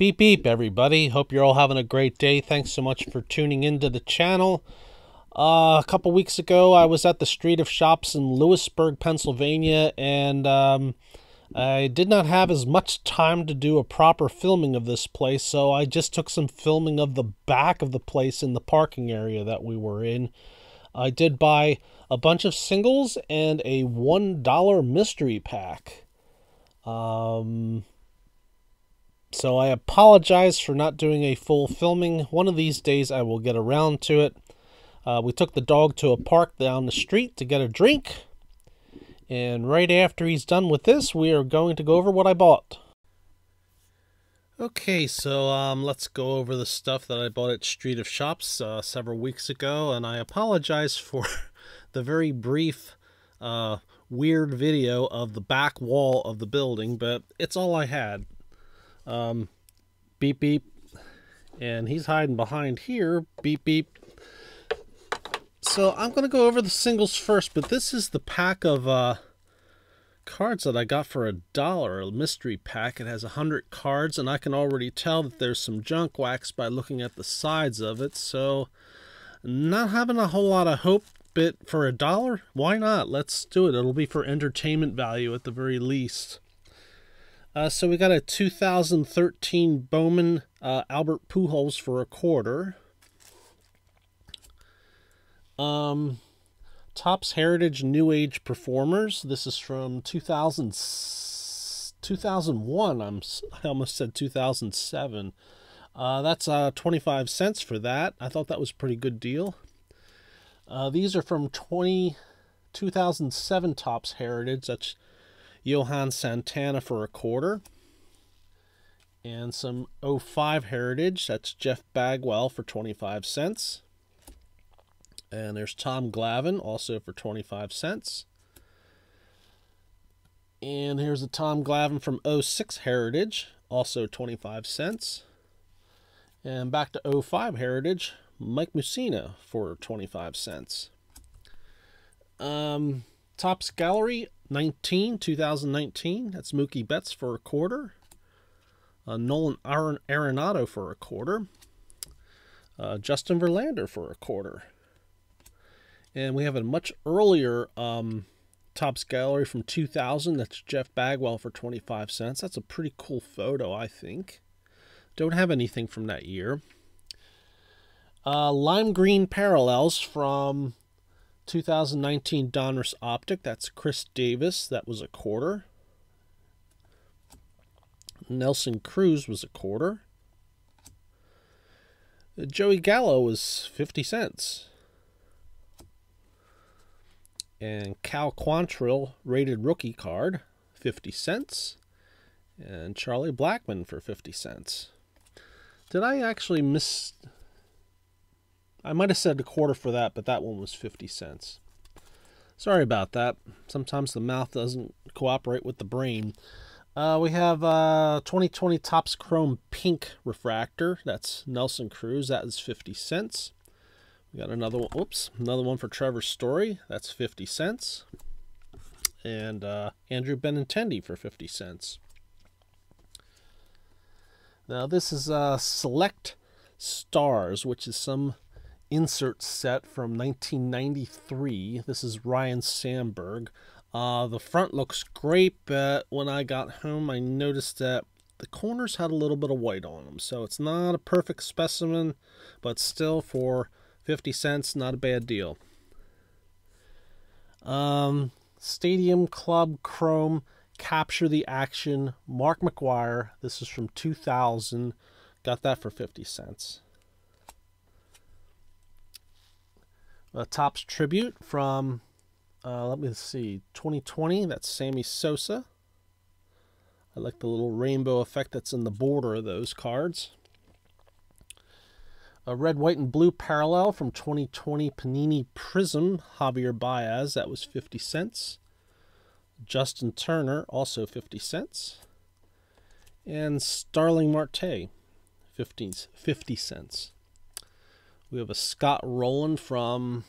Beep beep, everybody. Hope you're all having a great day. Thanks so much for tuning into the channel. Uh, a couple weeks ago, I was at the Street of Shops in Lewisburg, Pennsylvania, and um, I did not have as much time to do a proper filming of this place, so I just took some filming of the back of the place in the parking area that we were in. I did buy a bunch of singles and a $1 mystery pack. Um, so I apologize for not doing a full filming. One of these days I will get around to it. Uh, we took the dog to a park down the street to get a drink. And right after he's done with this, we are going to go over what I bought. Okay, so um, let's go over the stuff that I bought at Street of Shops uh, several weeks ago. And I apologize for the very brief, uh, weird video of the back wall of the building, but it's all I had. Um, beep beep. And he's hiding behind here. Beep beep. So I'm going to go over the singles first, but this is the pack of uh, cards that I got for a dollar, a mystery pack. It has a hundred cards, and I can already tell that there's some junk wax by looking at the sides of it. So, not having a whole lot of hope, but for a dollar, why not? Let's do it. It'll be for entertainment value at the very least. Uh, so we got a 2013 Bowman uh, Albert Pujols for a quarter. Um, Topps Heritage New Age Performers. This is from 2000, 2001. I'm, I almost said 2007. Uh, that's uh, 25 cents for that. I thought that was a pretty good deal. Uh, these are from 20, 2007 Topps Heritage. That's Johan Santana for a quarter. And some 05 Heritage. That's Jeff Bagwell for 25 cents. And there's Tom Glavine also for 25 cents. And here's a Tom Glavine from 06 Heritage, also 25 cents. And back to 05 Heritage, Mike Mussina for 25 cents. Um, Topps Gallery 19, 2019. That's Mookie Betts for a quarter. Uh, Nolan Arenado for a quarter. Uh, Justin Verlander for a quarter. And we have a much earlier um, Topps Gallery from 2000. That's Jeff Bagwell for 25 cents. That's a pretty cool photo, I think. Don't have anything from that year. Uh, lime green parallels from 2019 Donruss Optic. That's Chris Davis. That was a quarter. Nelson Cruz was a quarter. Joey Gallo was 50 cents and Cal Quantrill rated rookie card, 50 cents, and Charlie Blackmon for 50 cents. Did I actually miss? I might have said a quarter for that, but that one was 50 cents. Sorry about that. Sometimes the mouth doesn't cooperate with the brain. Uh, we have uh, 2020 Topps Chrome Pink Refractor. That's Nelson Cruz. That is 50 cents. We got another one. Oops, another one for Trevor Story. That's 50 cents. And uh, Andrew Benintendi for 50 cents. Now this is uh, Select Stars, which is some insert set from 1993. This is Ryne Sandberg. Uh, the front looks great, but when I got home, I noticed that the corners had a little bit of white on them. So it's not a perfect specimen, but still for 50 cents, not a bad deal. Um, Stadium Club Chrome Capture the Action Mark McGwire. This is from 2000. Got that for 50 cents. A Topps Tribute from, uh, let me see, 2020. That's Sammy Sosa. I like the little rainbow effect that's in the border of those cards. A red, white, and blue parallel from 2020 Panini Prism Javier Baez. That was 50 cents. Justin Turner, also 50 cents. And Starling Marte, 50, 50 cents. We have a Scott Rolen from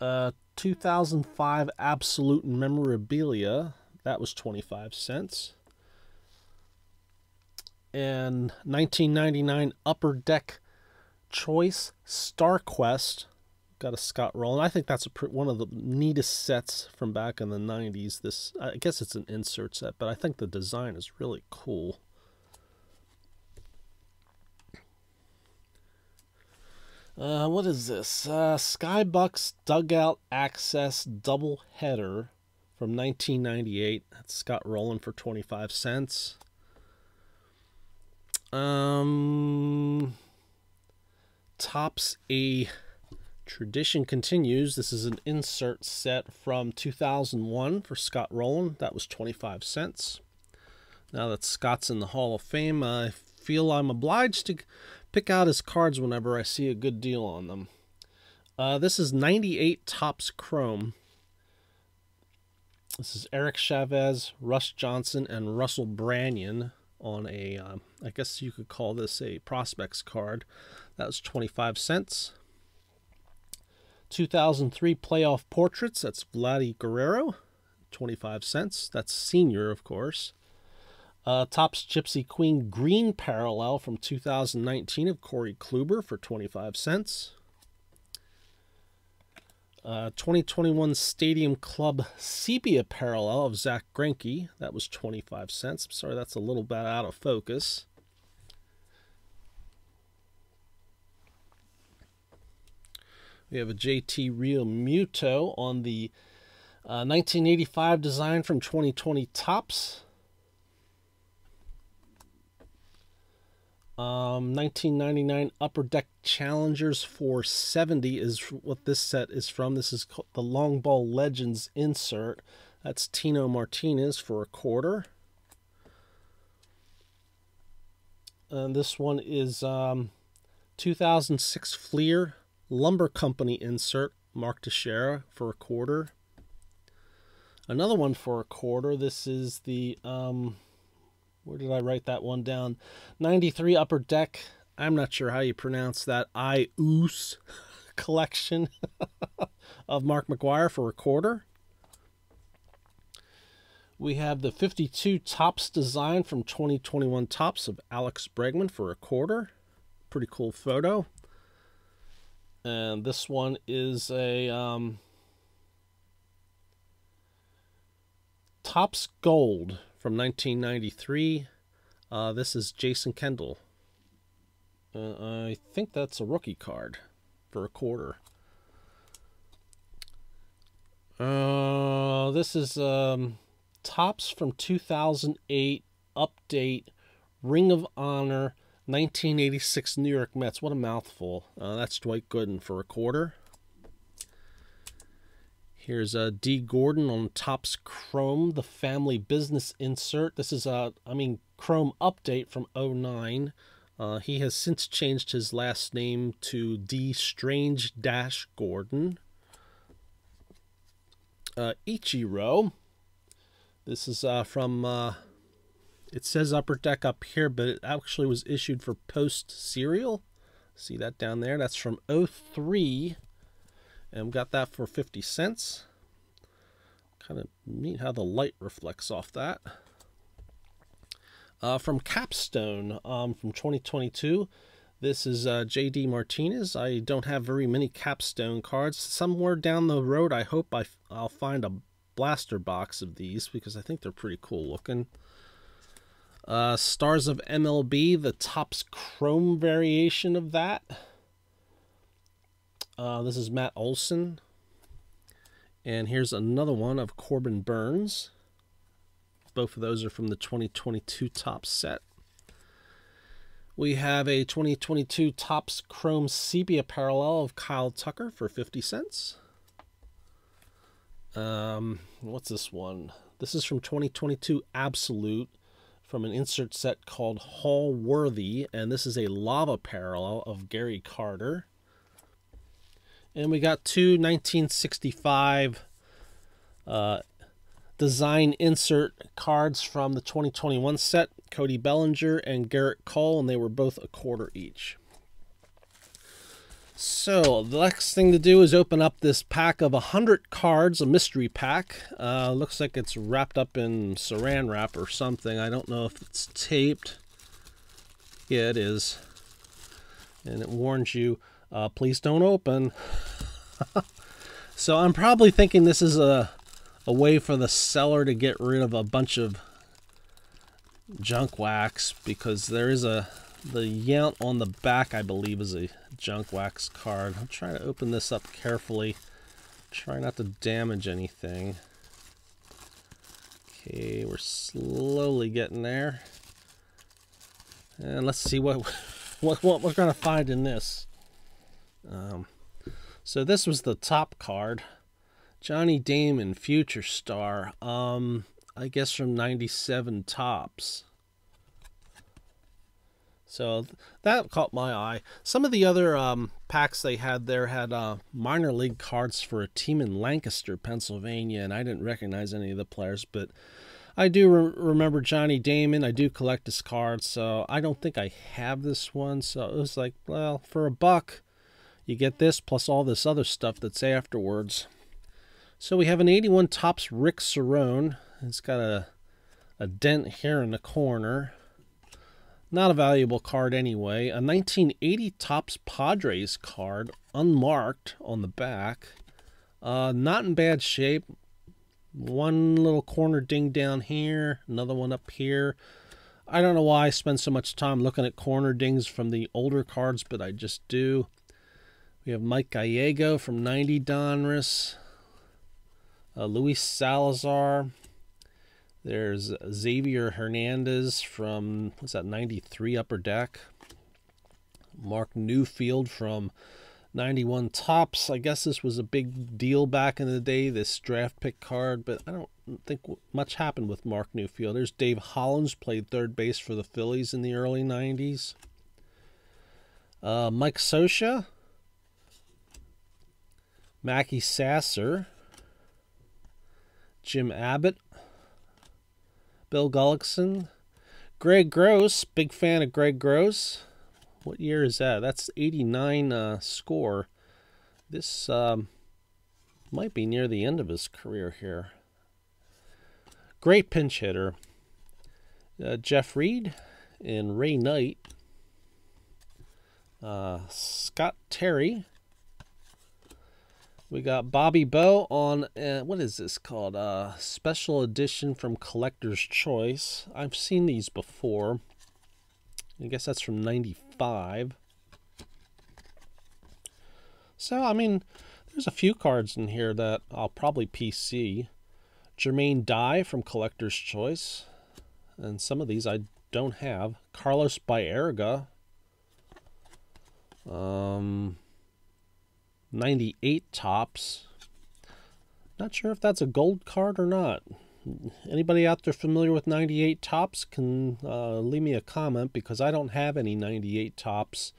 uh, 2005 Absolute Memorabilia. That was 25 cents. and 1999 Upper Deck Choice Star Quest. Got a Scott Rolen. I think that's a, one of the neatest sets from back in the 90s. This I guess it's an insert set, but I think the design is really cool. Uh, what is this? Uh, SkyBox Dugout Access Double Header from 1998. That's Scott Rolen for 25 cents. Um, Topps a tradition continues. This is an insert set from 2001 for Scott Rolen. That was 25 cents. Now that Scott's in the Hall of Fame, I feel I'm obliged to pick out his cards whenever I see a good deal on them. Uh, this is 98 Topps Chrome. This is Eric Chavez, Russ Johnson, and Russell Branyan on a, um, I guess you could call this a prospects card. That was 25 cents. 2003 playoff portraits. That's Vladdy Guerrero, 25 cents. That's senior, of course. Uh, Topps Gypsy Queen Green Parallel from 2019 of Corey Kluber for 25 cents. Uh, 2021 Stadium Club Sepia Parallel of Zack Greinke. That was 25 cents. Sorry, that's a little bit out of focus. We have a JT Realmuto on the uh, 1985 design from 2020 Topps. Um, 1999 Upper Deck Challengers 470 is what this set is from. This is the Long Ball Legends insert. That's Tino Martinez for a quarter. And this one is um, 2006 Fleer Lumber Company insert, Mark Teixeira for a quarter. Another one for a quarter. This is the um, where did I write that one down? 93 Upper Deck. I'm not sure how you pronounce that. I Oos collection of Mark McGwire for a quarter. We have the 52 Topps design from 2021 Topps of Alex Bregman for a quarter. Pretty cool photo. And this one is a um, Topps Gold from 1993. Uh, this is Jason Kendall. Uh, I think that's a rookie card for a quarter. Uh, this is um, Topps from 2008 update Ring of Honor 1986 New York Mets. What a mouthful. Uh, that's Dwight Gooden for a quarter. Here's a uh, Dee Gordon on Topps Chrome, the family business insert. This is a, I mean, Chrome update from 09. Uh, he has since changed his last name to D Strange Dash Gordon. Uh, Ichiro. This is uh, from, uh, it says Upper Deck up here, but it actually was issued for Post Cereal. See that down there? That's from 03 and got that for 50 cents. Kind of neat how the light reflects off that. Uh, from Capstone um, from 2022. This is uh, JD Martinez. I don't have very many Capstone cards. Somewhere down the road, I hope I, I'll find a blaster box of these because I think they're pretty cool looking. Uh, Stars of MLB, the Topps Chrome variation of that. Uh, this is Matt Olson. And here's another one of Corbin Burnes. Both of those are from the 2022 Topps set. We have a 2022 Topps Chrome Sepia parallel of Kyle Tucker for 50 cents. Um, what's this one? This is from 2022 Absolute from an insert set called Hall Worthy, and this is a lava parallel of Gary Carter. And we got two 1965 uh, design insert cards from the 2021 set Cody Bellinger and Gerrit Cole, and they were both a quarter each. So, the next thing to do is open up this pack of 100 cards, a mystery pack. Uh, looks like it's wrapped up in saran wrap or something. I don't know if it's taped. kit is, and it warns you, uh, please don't open. so I'm probably thinking this is a, a way for the seller to get rid of a bunch of junk wax because there is a the Yount on the back I believe is a junk wax card. I'm trying to open this up carefully. Try not to damage anything. Okay, we're slowly getting there. And let's see what what, what we're going to find in this. Um, so this was the top card. Johnny Damon, Future Star. Um, I guess from 97 Topps. So that caught my eye. Some of the other um, packs they had there had uh, minor league cards for a team in Lancaster, Pennsylvania, and I didn't recognize any of the players, but I do re remember Johnny Damon. I do collect his cards, so I don't think I have this one. So it was like, well, for a buck, you get this plus all this other stuff that's afterwards. So we have an 81 Topps Rick Cerone. It's got a, a dent here in the corner. Not a valuable card anyway. A 1980 Topps Padres card, unmarked on the back. Uh, not in bad shape. One little corner ding down here, another one up here. I don't know why I spend so much time looking at corner dings from the older cards, but I just do. We have Mike Gallego from 90 Donruss. Uh, Luis Salazar, there's Xavier Hernandez from, what's that, 93 Upper Deck. Marc Newfield from 91 Topps. I guess this was a big deal back in the day, this draft pick card, but I don't think much happened with Marc Newfield. There's Dave Hollins, played third base for the Phillies in the early 90s. Uh, Mike Scioscia. Mackey Sasser. Jim Abbott. Bill Gullickson. Greg Gross, big fan of Greg Gross. What year is that? That's 89 uh, score. This um, might be near the end of his career here. Great pinch hitter. Uh, Jeff Reed and Ray Knight. Uh, Scott Terry. We got Bobby Bow on, uh, what is this called? Uh, special edition from Collector's Choice. I've seen these before. I guess that's from 95. So, I mean, there's a few cards in here that I'll probably PC. Jermaine Dye from Collector's Choice. And some of these I don't have. Carlos Baerga. Um, 98 Topps. Not sure if that's a gold card or not. Anybody out there familiar with 98 Topps can uh, leave me a comment because I don't have any 98 Topps.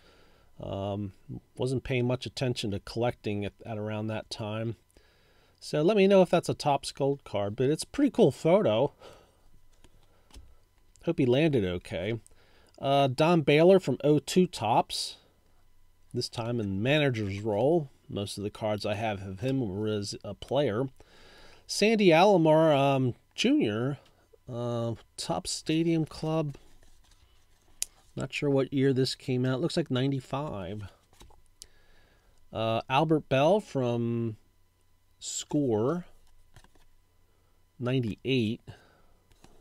Um, wasn't paying much attention to collecting at, at around that time. So let me know if that's a Topps gold card, but it's pretty cool photo. Hope he landed okay. Uh, Don Baylor from 02 Topps, this time in manager's role. Most of the cards I have of him were as a player. Sandy Alomar um, Jr., uh, Topps Stadium Club. Not sure what year this came out. Looks like 95. Uh, Albert Belle from Score. 98.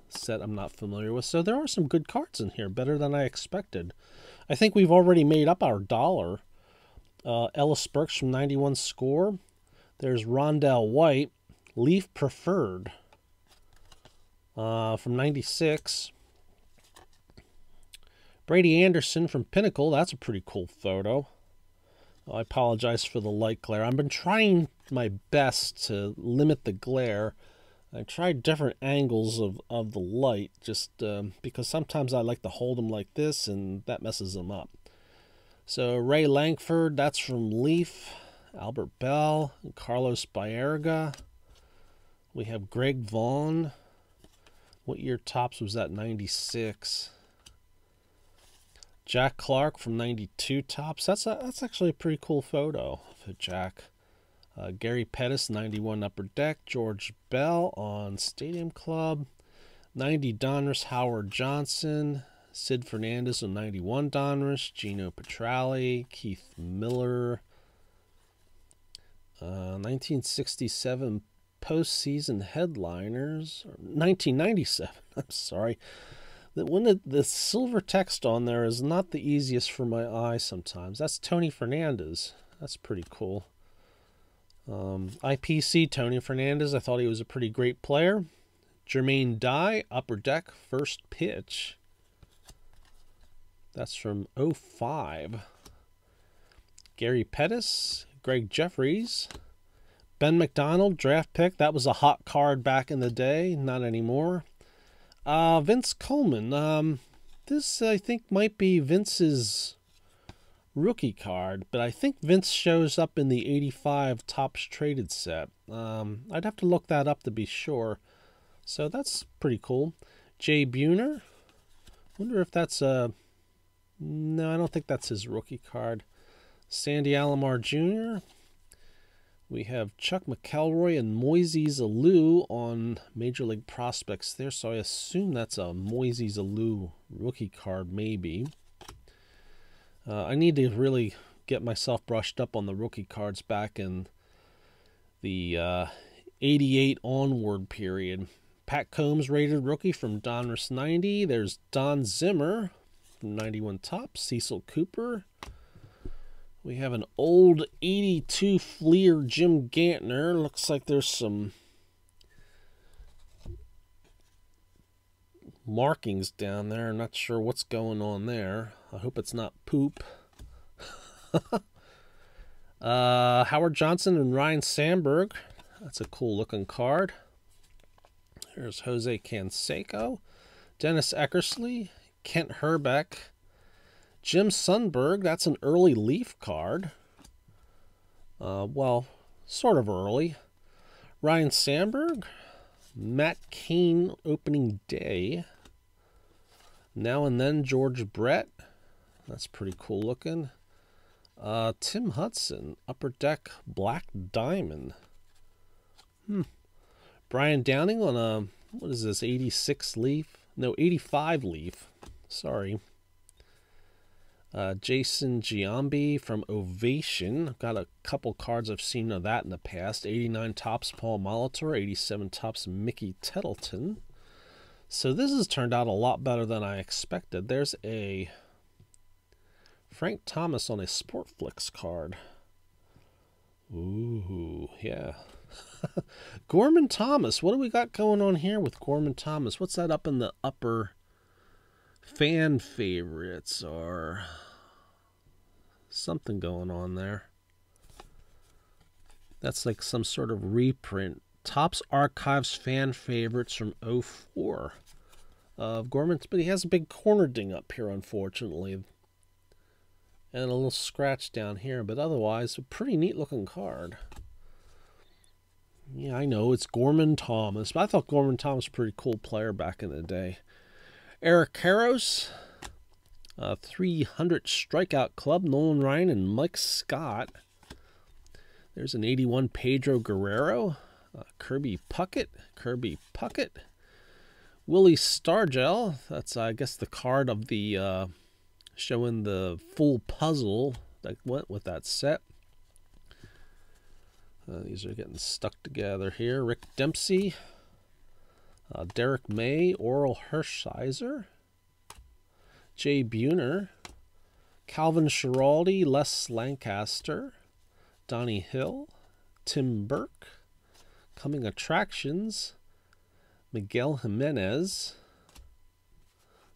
Set I'm not familiar with. So there are some good cards in here. Better than I expected. I think we've already made up our dollar. Uh, Ellis Burks from 91 score. There's Rondell White, Leaf Preferred uh, from 96. Brady Anderson from Pinnacle. That's a pretty cool photo. I apologize for the light glare. I've been trying my best to limit the glare. I tried different angles of, of the light just um, because sometimes I like to hold them like this and that messes them up. So Ray Lankford, that's from Leaf, Albert Belle, Carlos Baerga. We have Greg Vaughn. What year Topps was that? 96. Jack Clark from 92 Topps. That's a, that's actually a pretty cool photo of Jack. Uh, Gary Pettis, 91 Upper Deck. George Bell on Stadium Club. 90 Donruss Howard Johnson. Sid Fernandez in 91 Donruss, Geno Petralli, Keith Miller. Uh, 1967 postseason headliners. 1997, I'm sorry. When the, the silver text on there is not the easiest for my eye sometimes. That's Tony Fernandez. That's pretty cool. Um, IPC Tony Fernandez. I thought he was a pretty great player. Jermaine Dye, Upper Deck, first pitch. That's from 05. Gary Pettis, Gregg Jefferies, Ben McDonald, draft pick. That was a hot card back in the day, not anymore. Uh, Vince Coleman. Um, this, I think, might be Vince's rookie card, but I think Vince shows up in the 85 Topps Traded set. Um, I'd have to look that up to be sure. So that's pretty cool. Jay Buhner. Wonder if that's a no, I don't think that's his rookie card. Sandy Alomar Jr. We have Chuck McElroy and Moises Alou on Major League Prospects there, so I assume that's a Moises Alou rookie card, maybe. Uh, I need to really get myself brushed up on the rookie cards back in the uh, 88 onward period. Pat Combs rated rookie from Donruss 90. There's Don Zimmer 91 Topps, Cecil Cooper. We have an old 82 Fleer Jim Gantner. Looks like there's some markings down there. I'm not sure what's going on there. I hope it's not poop. uh, Howard Johnson and Ryne Sandberg. That's a cool looking card. Here's Jose Canseco. Dennis Eckersley. Kent Hrbek. Jim Sundberg, that's an early Leaf card. Uh, well, sort of early. Ryne Sandberg, Matt Cain opening day. Now and then George Brett. That's pretty cool looking. Uh, Tim Hudson, Upper Deck Black Diamond. Hmm. Brian Downing on a, what is this, 86 leaf? No, 85 leaf. Sorry. Uh, Jason Giambi from Ovation. Got a couple cards I've seen of that in the past. 89 Topps Paul Molitor, 87 Topps Mickey Tettleton. So this has turned out a lot better than I expected. There's a Frank Thomas on a Sportflix card. Ooh, yeah. Gorman Thomas. What do we got going on here with Gorman Thomas? What's that up in the upper fan favorites or something going on there. That's like some sort of reprint. Topps Archives fan favorites from 04 uh, of Gorman, but he has a big corner ding up here, unfortunately. And a little scratch down here, but otherwise, a pretty neat looking card. Yeah, I know, it's Gorman Thomas, but I thought Gorman Thomas was a pretty cool player back in the day. Eric Karros, uh, 300 strikeout club, Nolan Ryan and Mike Scott. There's an 81 Pedro Guerrero, uh, Kirby Puckett, Kirby Puckett, Willie Stargell. That's I guess the card of the uh, showing the full puzzle that went with that set. Uh, these are getting stuck together here. Rick Dempsey, uh, Derrick May, Orel Hershiser, Jay Buhner, Calvin Schiraldi, Les Lancaster, Donnie Hill, Tim Burke, Coming Attractions, Miguel Jimenez.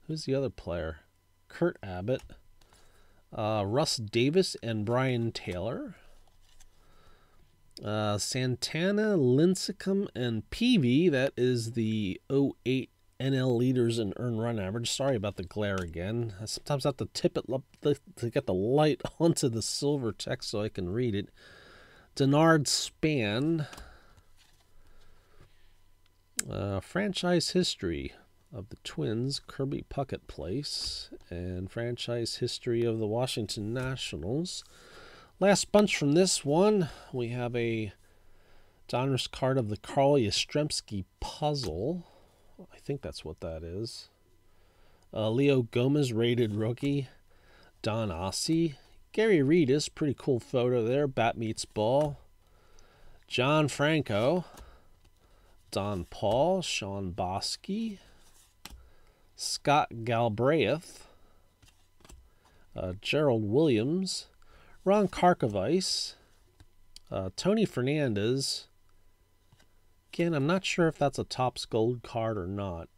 Who's the other player? Kurt Abbott, uh, Russ Davis, and Brian Taylor. Uh, Santana, Lincecum, and Peavy. That is the 08 NL leaders in earned run average. Sorry about the glare again. Sometimes I sometimes have to tip it up to get the light onto the silver text so I can read it. Denard Span. Uh, franchise history of the Twins, Kirby Puckett Place, and franchise history of the Washington Nationals. Last bunch from this one, we have a Donruss card of the Carl Yastrzemski puzzle. I think that's what that is. Uh, Leo Gomez, rated rookie. Don Ossie. Gary Redus, pretty cool photo there. Bat meets ball. John Franco. Donn Pall. Shawn Boskie. Scott Galbraith. Uh, Gerald Williams. Ron Karkovice. Uh, Tony Fernandez. Again, I'm not sure if that's a Topps Gold card or not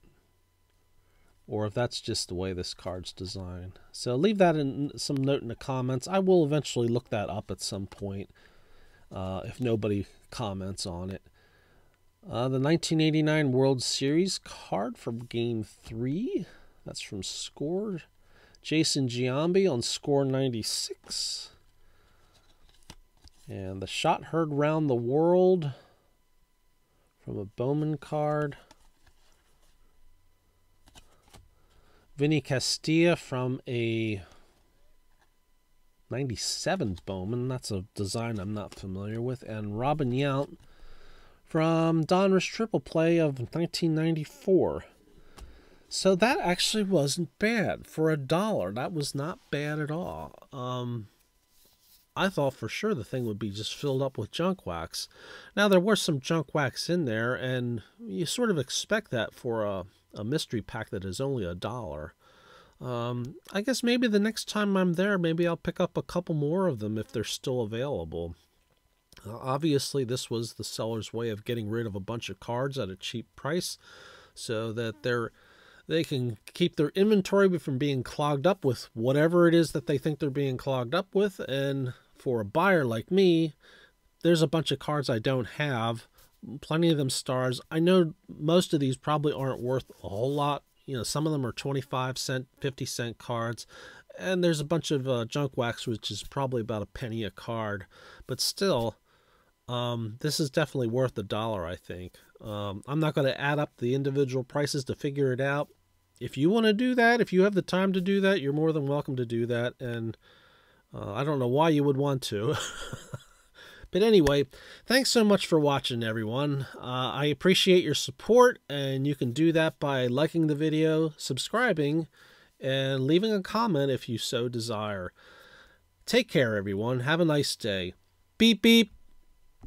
or if that's just the way this card's designed. So leave that in some note in the comments. I will eventually look that up at some point uh, if nobody comments on it. Uh, the 1989 World Series card from Game 3. That's from Score. Jason Giambi on Score 96. And the shot heard round the world from a Bowman card. Vinny Castilla from a 97 Bowman. That's a design I'm not familiar with. And Robin Yount from Donruss Triple Play of 1994. So that actually wasn't bad for a dollar. That was not bad at all. Um, I thought for sure the thing would be just filled up with junk wax. Now there were some junk wax in there, and you sort of expect that for a a mystery pack that is only a dollar. Um, I guess maybe the next time I'm there, maybe I'll pick up a couple more of them if they're still available. Uh, obviously, this was the seller's way of getting rid of a bunch of cards at a cheap price so that they're they can keep their inventory from being clogged up with whatever it is that they think they're being clogged up with. And for a buyer like me, there's a bunch of cards I don't have plenty of them stars. I know most of these probably aren't worth a whole lot. You know, some of them are 25 cent, 50 cent cards. And there's a bunch of uh, junk wax, which is probably about a penny a card. But still, um, this is definitely worth a dollar, I think. Um, I'm not going to add up the individual prices to figure it out. If you want to do that, if you have the time to do that, you're more than welcome to do that. And uh, I don't know why you would want to. But anyway, thanks so much for watching, everyone. Uh, I appreciate your support, and you can do that by liking the video, subscribing, and leaving a comment if you so desire. Take care, everyone. Have a nice day. Beep, beep.